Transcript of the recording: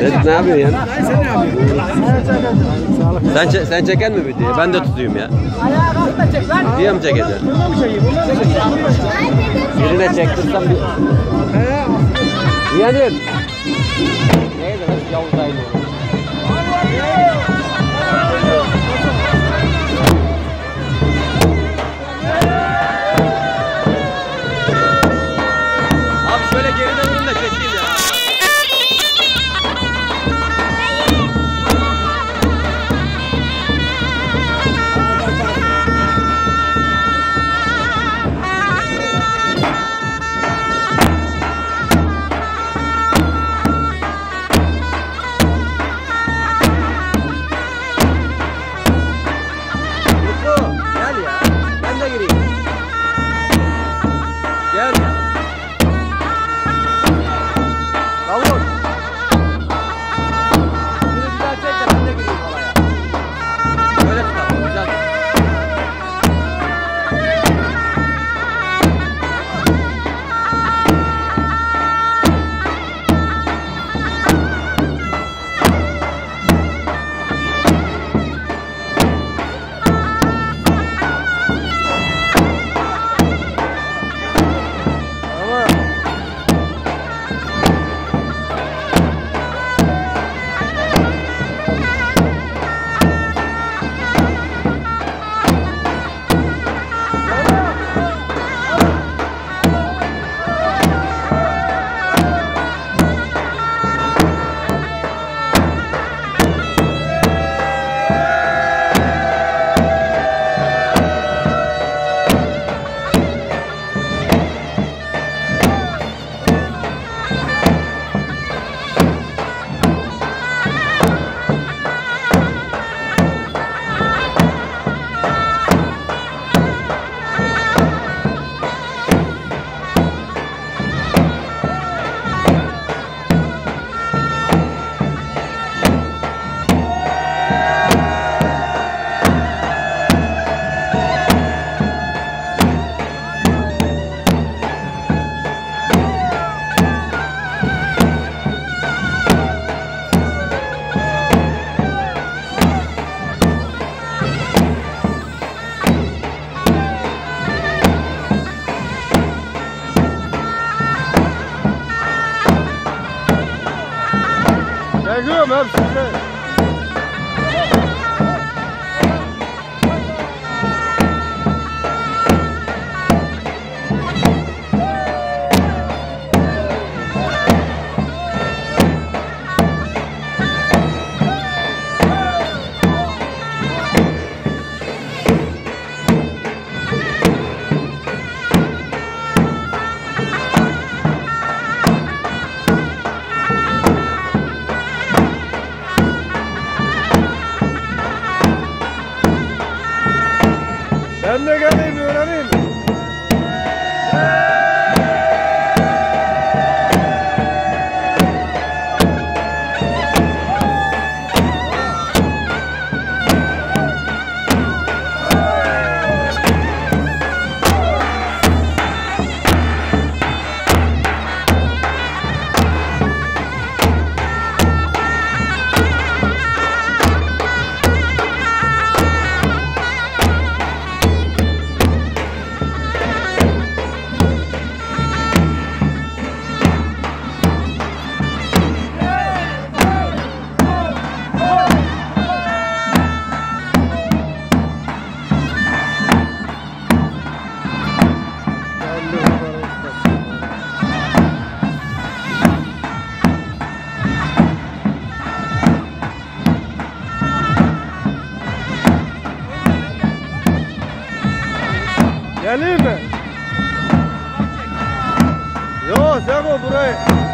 Recep ne yapıyorsun ya? Sen ne yapıyorsun? Sen, çe- sen çeken mi videoyu? Ben de tutayım ya. Ayağa kalk da? Birine çektirsem bir... Yeğenim. Neydi lan? Yavuz Aynur. Bye. Çekiyorum hepsi Ali, linda! Yo, Zé Gordura aí!